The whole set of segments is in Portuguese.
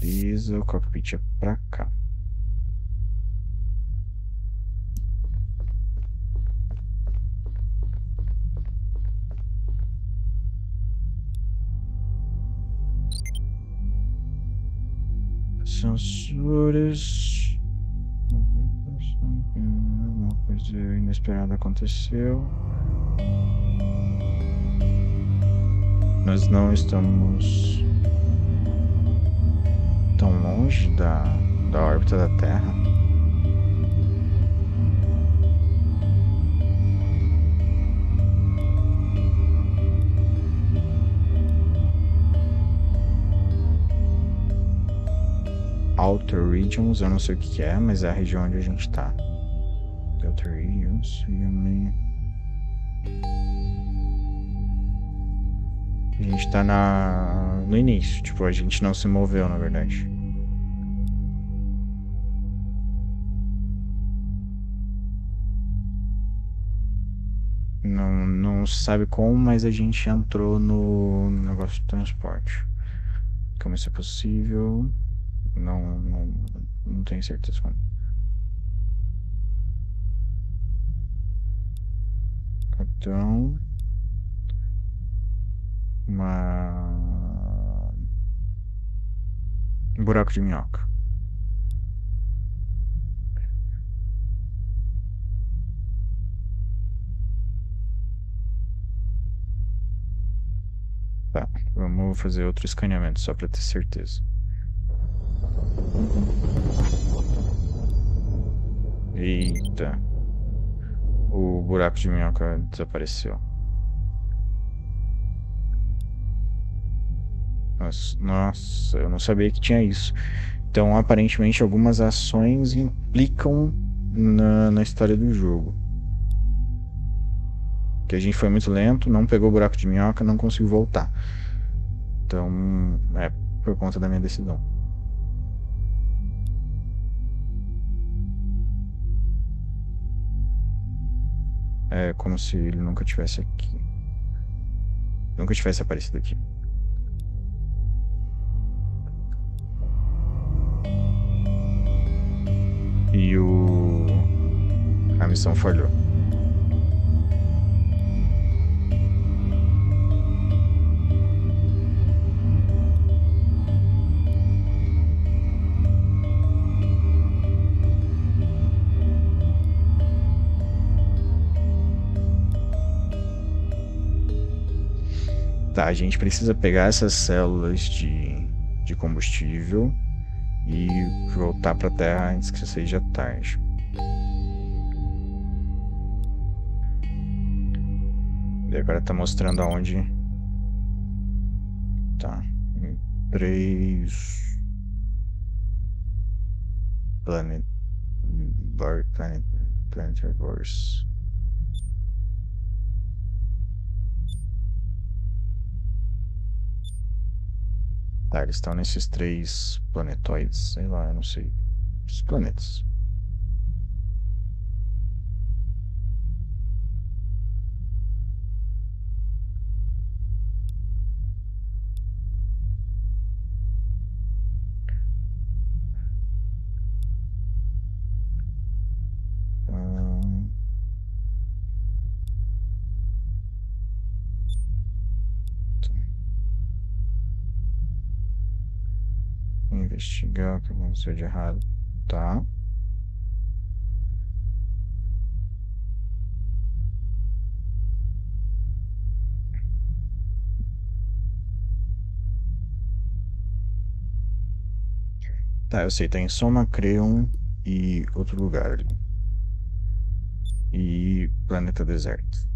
Beleza, o cockpit é pra cá. Sensores. Uma coisa inesperada aconteceu. Nós não estamos longe da, da órbita da Terra. Outer Regions, eu não sei o que, é, mas é a região onde a gente tá. Outer Regions, A gente tá na... no início, tipo, a gente não se moveu, na verdade. Não, não sabe como, mas a gente entrou no negócio de transporte. Como isso é possível? Não, não, não tenho certeza como. Então uma um buraco de minhoca. Vamos fazer outro escaneamento só para ter certeza. Eita. O buraco de minhoca desapareceu. Nossa, eu não sabia que tinha isso. Então, aparentemente, algumas ações implicam na, na história do jogo. Que a gente foi muito lento, não pegou o buraco de minhoca, não conseguiu voltar. Então, é por conta da minha decisão. É como se ele nunca tivesse aqui. Nunca tivesse aparecido aqui. e o a missão falhou. Tá, a gente precisa pegar essas células de, de combustível e voltar para a Terra antes que seja tarde. E agora está mostrando aonde. Tá. Três. Planet. Planet. Planet Wars. Tá, eles estão nesses três planetoides, sei lá, eu não sei. Os planetas. Investigar o que aconteceu de errado. Tá. Tá, eu sei, tem Soma, Creon e outro lugar ali. E Planeta Deserto.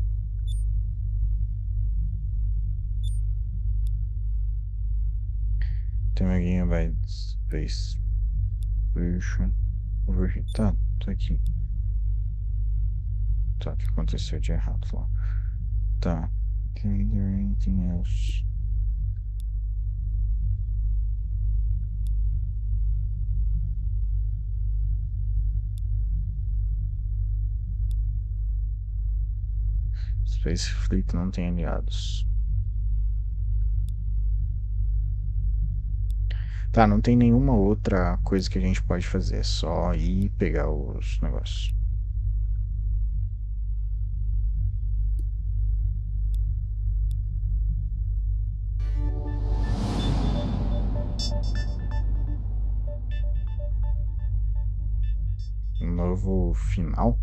Tem alguém vai Space Version Over Tá, tá aqui. Tá, o que aconteceu de errado lá? Tá. Can there anything else? Space Fleet não tem aliados. Tá, não tem nenhuma outra coisa que a gente pode fazer. É só ir pegar os negócios. Novo final?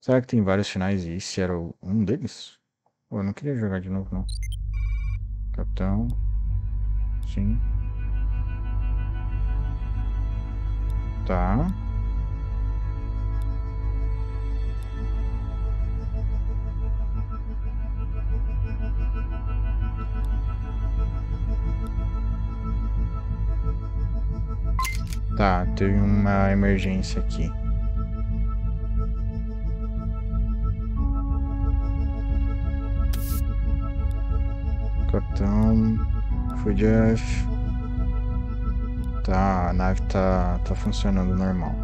Será que tem vários finais e esse era um deles? Eu não queria jogar de novo, não. Capitão. Sim. Tá. Tá, teve uma emergência aqui. Capitão. Foi Jeff. Tá, a nave tá, tá funcionando normal.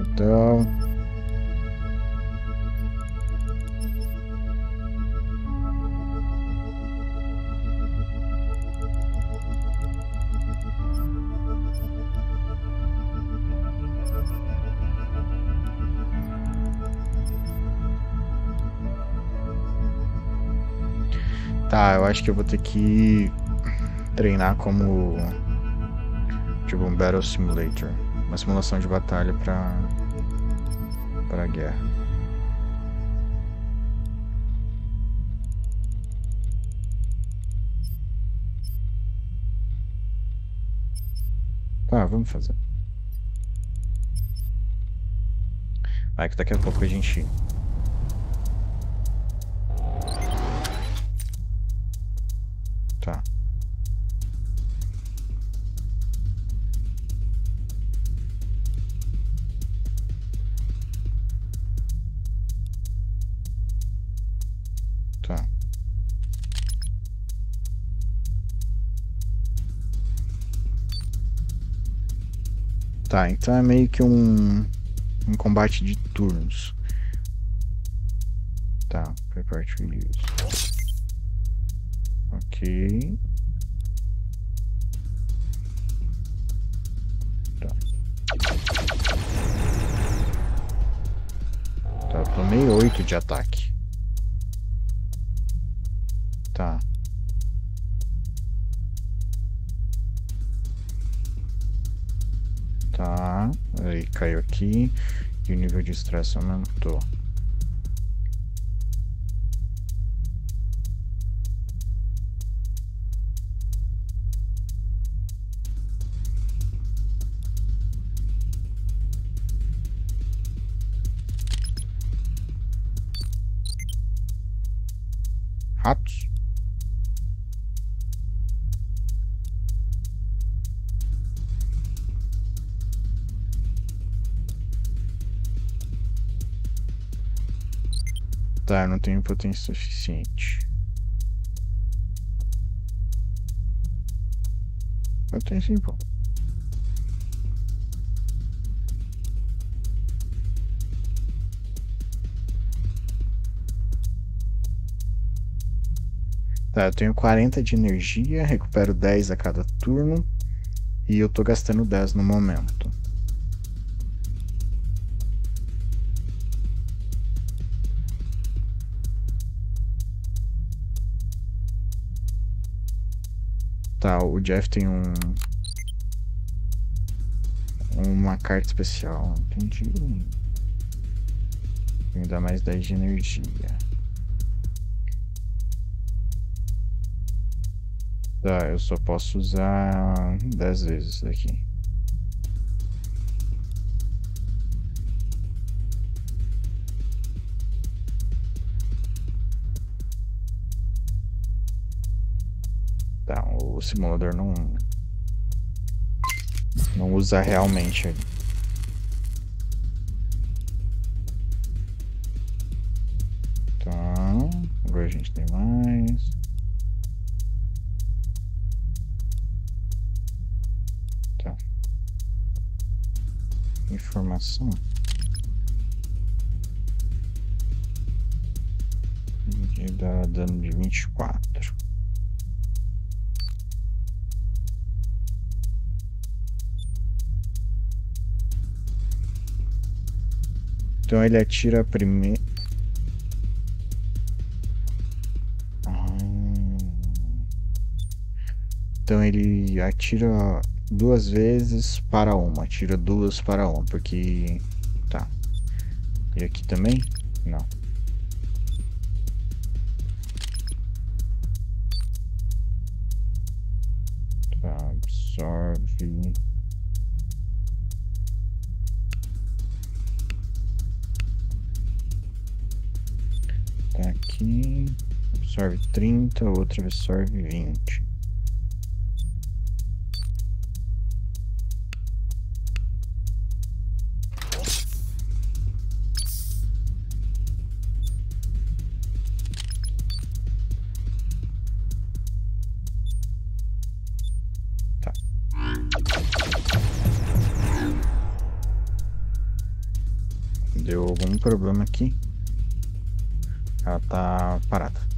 Então. Tá, eu acho que eu vou ter que treinar como tipo um Battle Simulator, uma simulação de batalha para para guerra. Tá, vamos fazer. Vai que daqui a pouco a gente Tá, então é meio que um, um combate de turnos. Tá, prepare to use. Ok. Tá. Tá, tomei oito de ataque. Caiu aqui. E o nível de estresse aumentou. Tenho potência suficiente. Tenho sim, pô. Tá, eu tenho 40 de energia, recupero 10 a cada turno. E eu tô gastando 10 no momento. Tá, o Jeff tem um... Uma carta especial, entendi. Me dá mais 10 de energia. Tá, eu só posso usar 10 vezes daqui. O simulador não não usa realmente Tá, agora a gente tem mais. informação. E dá dano de 24. Então ele atira primeiro. Ah. Então ele atira duas vezes para uma, atira duas para uma, porque tá. E aqui também? Não. 30, outra absorve 20. Tá. Deu algum problema aqui? Ela tá parada.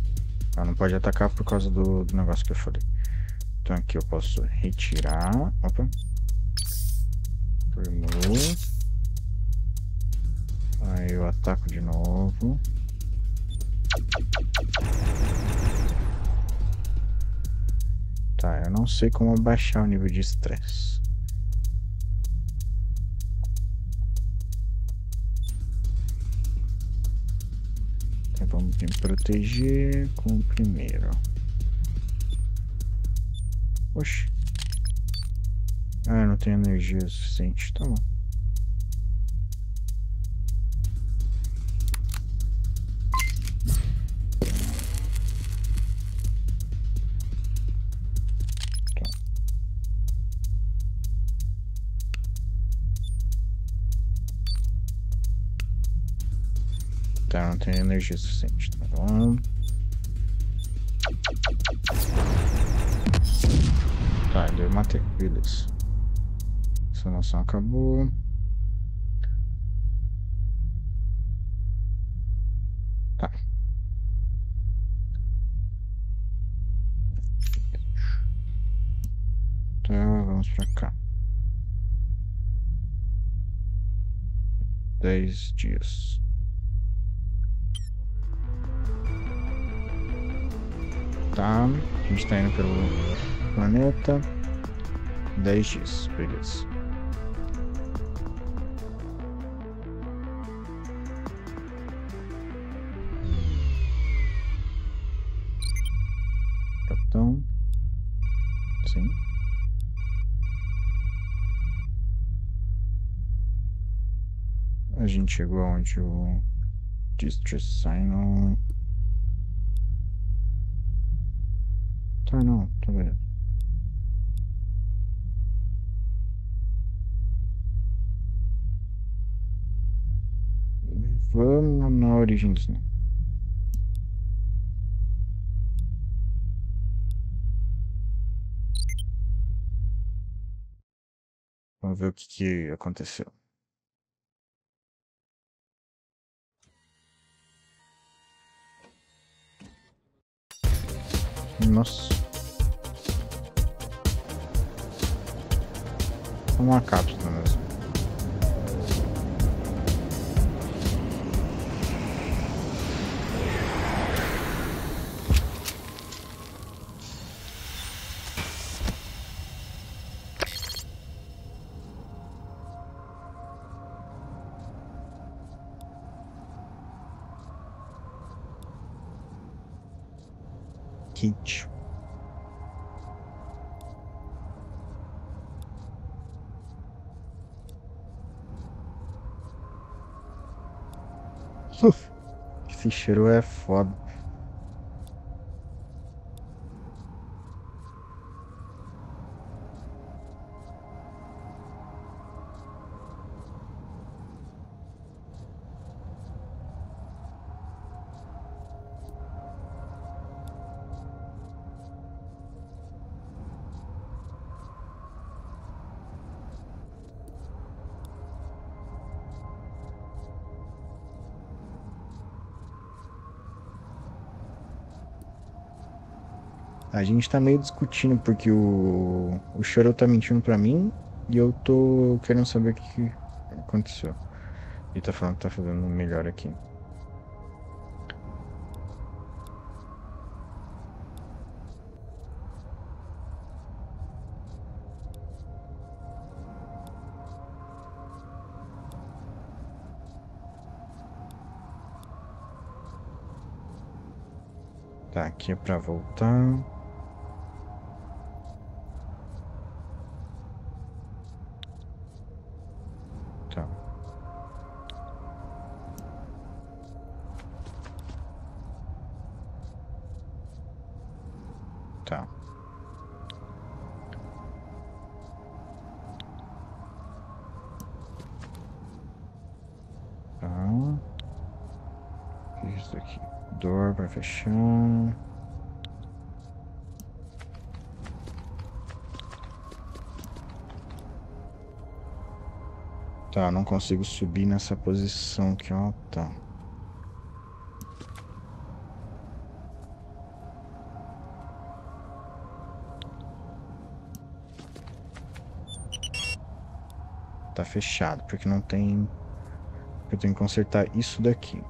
Ela não pode atacar por causa do, do negócio que eu falei. Então aqui eu posso retirar. Opa. Remove. Aí eu ataco de novo. Tá, eu não sei como abaixar o nível de estresse. Vamos me proteger com o primeiro. Oxi. Ah, não tem energia suficiente. Tá bom. Tem energia suficiente. Tá bom. Tá, eu matei. Beleza. Essa noção acabou. Tá. Então, vamos pra cá. Dez dias. Tá, a gente tá indo pelo planeta. 10 dias, beleza. Capitão. Sim. A gente chegou aonde o Distress Signal. Tá, não, tá beleza. Vamos na origemzinha. Vamos ver o que, que aconteceu. Nossa. Uma cápsula mesmo. Kit. Esse cheiro é foda. A gente tá meio discutindo porque o, o Chorou tá mentindo pra mim e eu tô querendo saber o que, que aconteceu. Ele tá falando que tá fazendo melhor aqui. Tá, aqui é pra voltar. Não consigo subir nessa posição aqui, ó. Tá. Tá fechado, porque não tem... Eu tenho que consertar isso daqui.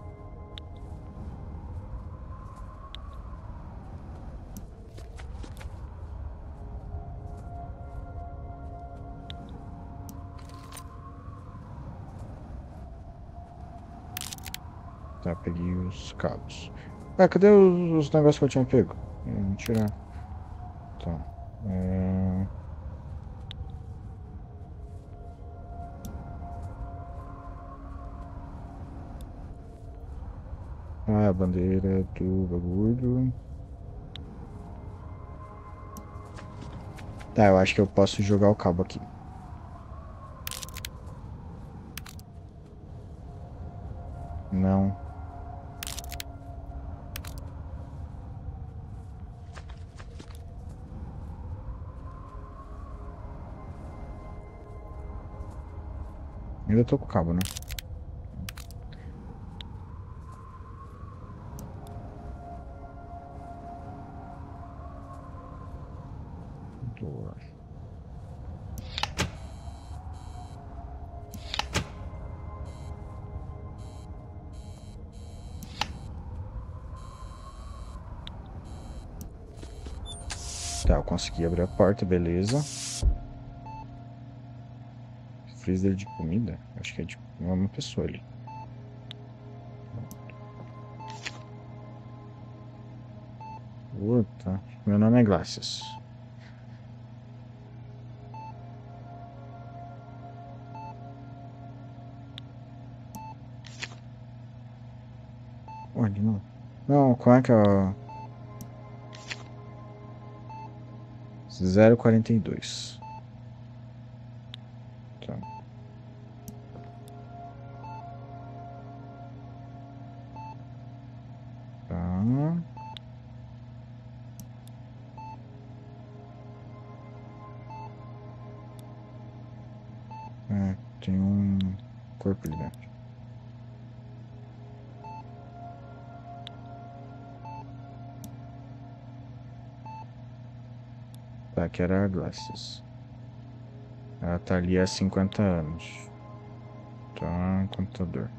Cabos. Ah, cadê os, os negócios que eu tinha pego? Vou tirar. Tá. É... Ah, a bandeira do bagulho. Tá, eu acho que eu posso jogar o cabo aqui. Não. Ainda tô com o cabo, né? Tá, eu consegui abrir a porta, beleza. Freezer de comida? Acho que é de uma pessoa ali. Puta, meu nome é Glacius. Olha, não. Não, qual é que é o... 042. Tá. Tá. Tem um corpo ali dentro. Tá, que era a Glasses. Ela tá ali há 50 anos. Tá, computador.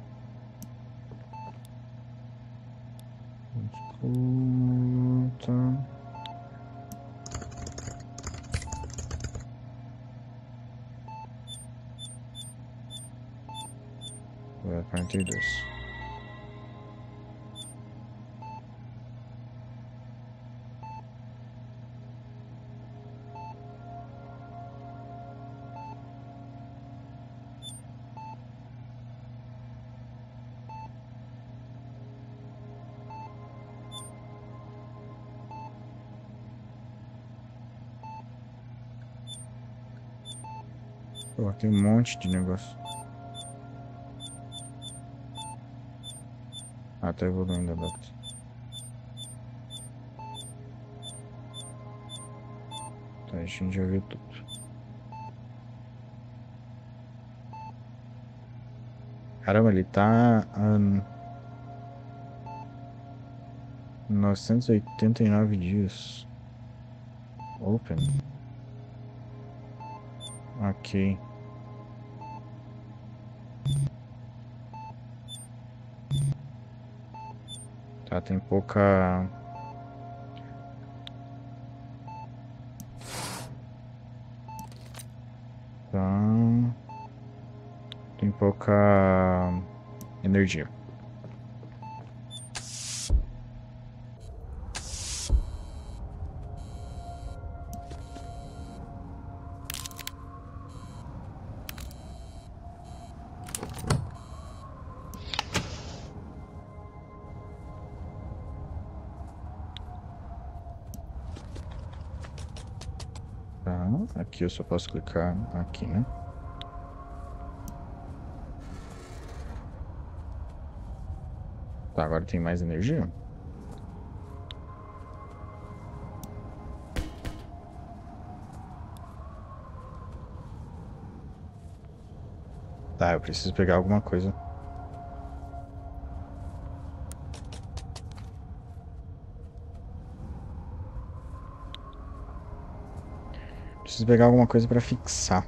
Pô, tem um monte de negócio. Ah, tá evoluindo a data. Tá, a gente já viu tudo. Caramba, ele tá a 989 dias. Open. Ok. Tá, tem pouca... Tá... Tem pouca energia. Aqui eu só posso clicar aqui, né? Tá, agora tem mais energia? Tá, eu preciso pegar alguma coisa. Preciso pegar alguma coisa pra fixar.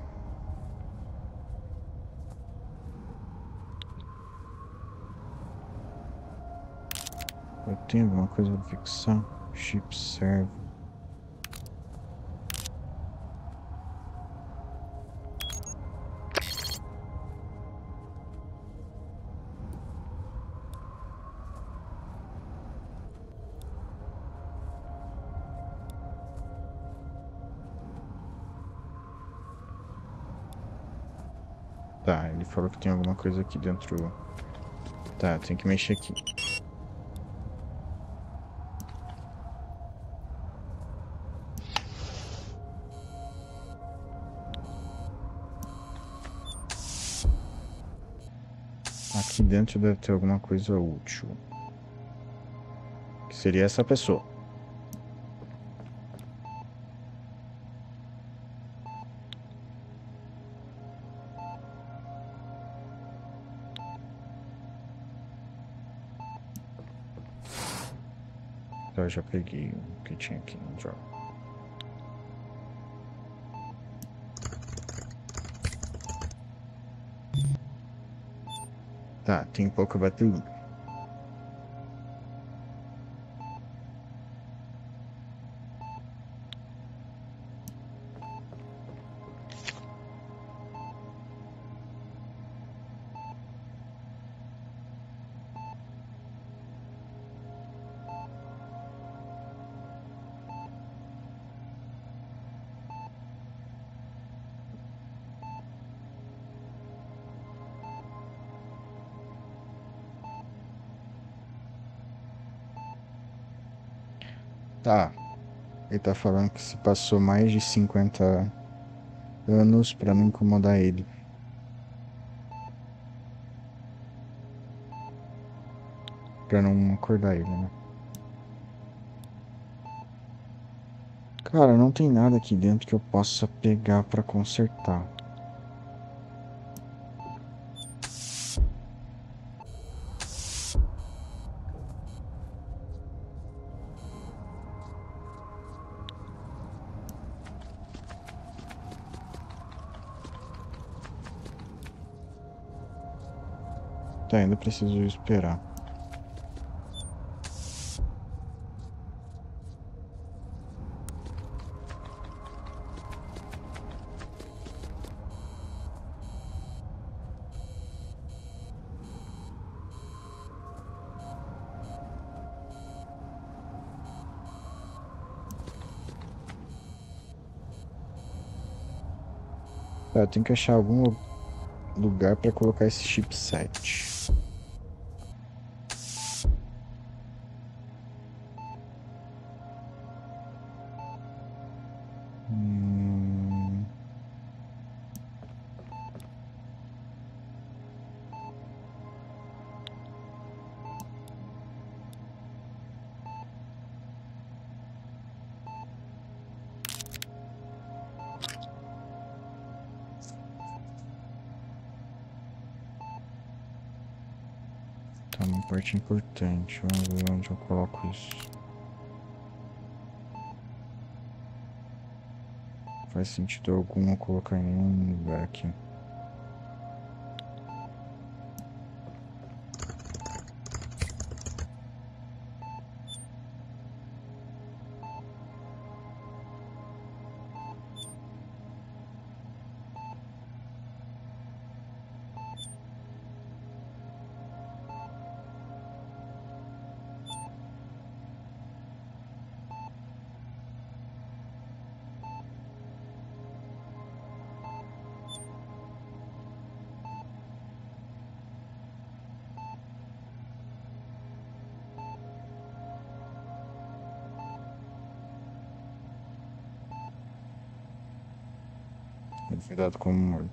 Eu tenho alguma coisa pra fixar? Chip serve. Tá, ele falou que tem alguma coisa aqui dentro. Tá, tem que mexer aqui. Aqui dentro deve ter alguma coisa útil. Que seria essa pessoa. Eu já peguei o que tinha aqui no jogo. Tá, tem pouca bateria. Tá. Ele tá falando que se passou mais de 50 anos pra não incomodar ele. Pra não acordar ele, né? Cara, não tem nada aqui dentro que eu possa pegar pra consertar. Tá, ainda preciso esperar. Eu tenho que achar algum lugar para colocar esse chipset. Tá uma parte importante. Vamos ver onde eu coloco isso. Faz sentido algum colocar em um lugar aqui. Cuidado com o molho.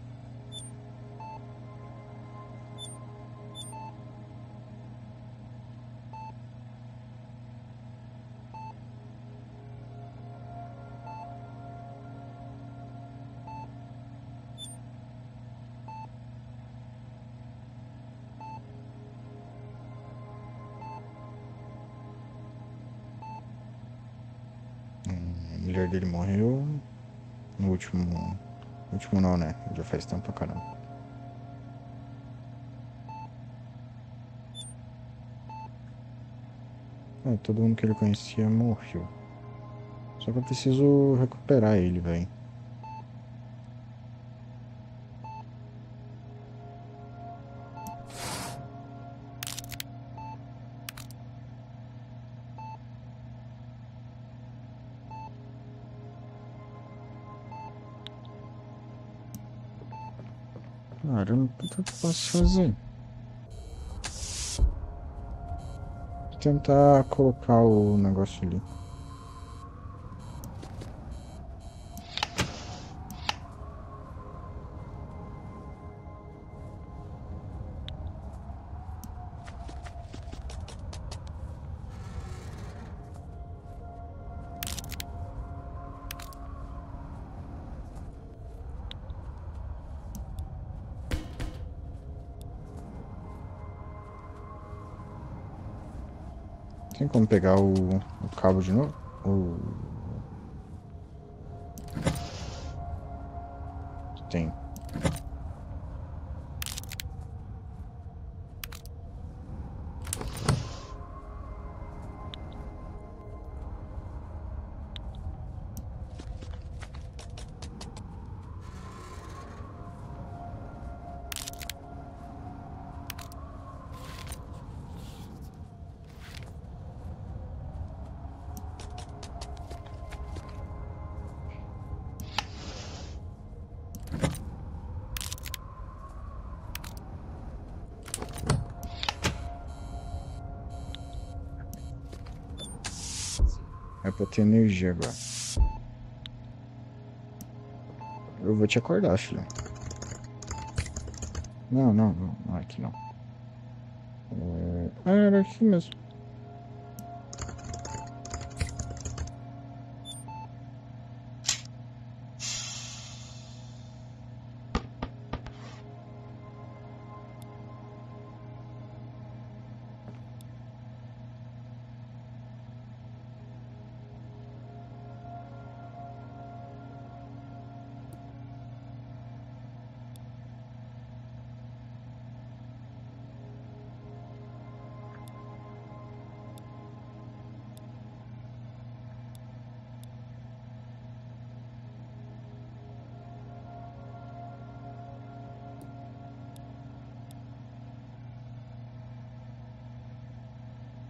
Hum, A último. Não, né? Já faz tempo pra caramba. É, todo mundo que ele conhecia morreu. Só que eu preciso recuperar ele, velho. Fazer? Tentar colocar o negócio ali. Como pegar o, o cabo de novo? O... pra ter energia agora. Eu vou te acordar, filho. Não, não, não, não é aqui não. É... Ah, era aqui mesmo.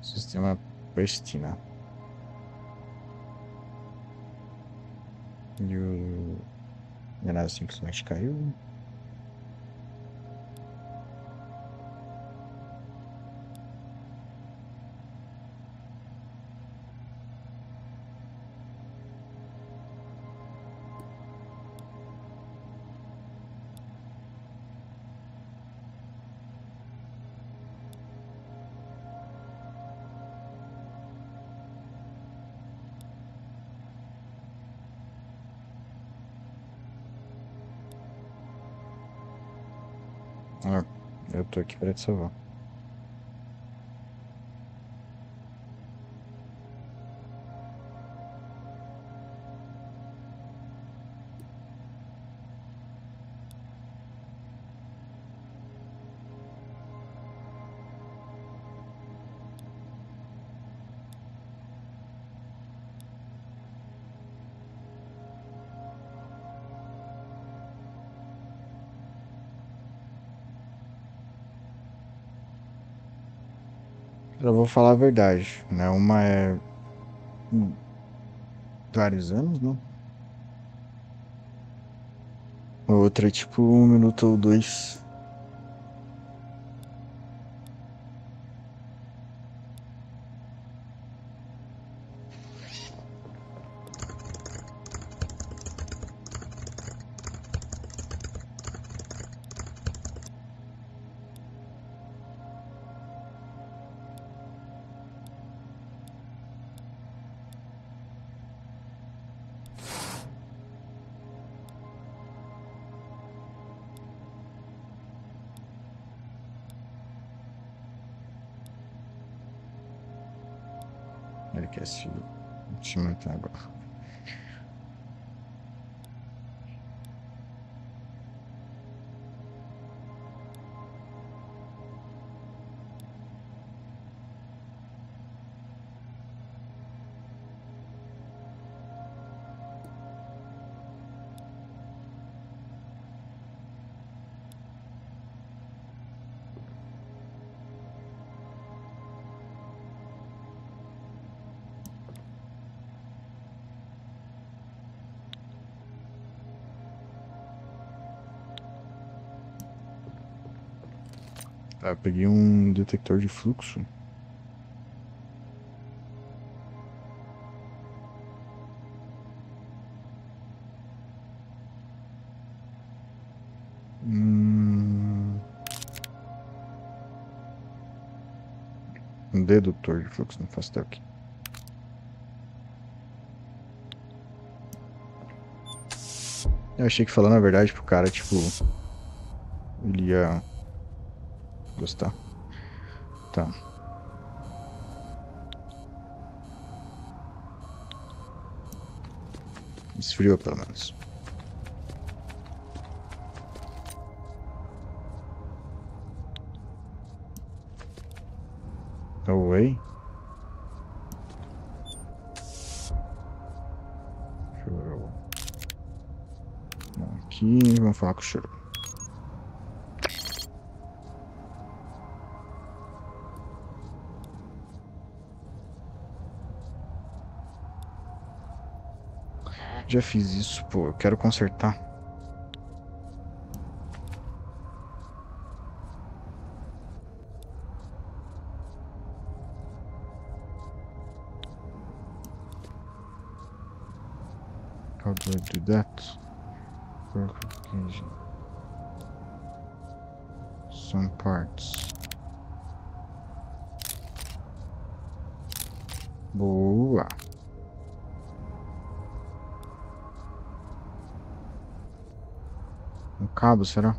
Sistema Pristina. E o. Nave simplesmente caiu. Eu tô Eu vou falar a verdade, né? Uma é. Vários anos, não? A outra é tipo um minuto ou dois. Tá, peguei um detector de fluxo. Hum... Um dedutor de fluxo, não faço o que. Eu achei que falando a verdade pro cara, tipo, ele ia gostar. Tá. Esfriou pelo menos. Away. Aqui vamos falar com o. Já fiz isso, pô. Eu quero consertar. How do I do that? Verification. Some parts. Boa. Um cabo, será?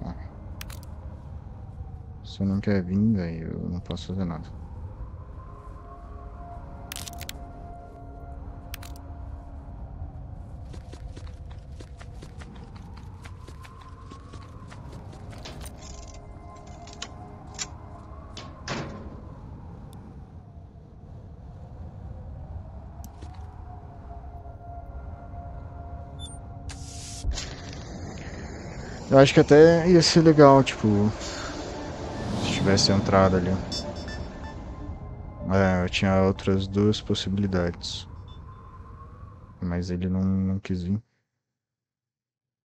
Tá. Se eu não quer vir, velho, eu não posso fazer nada. Acho que até ia ser legal, tipo, se tivesse entrado ali. É, eu tinha outras duas possibilidades. Mas ele não, não quis vir.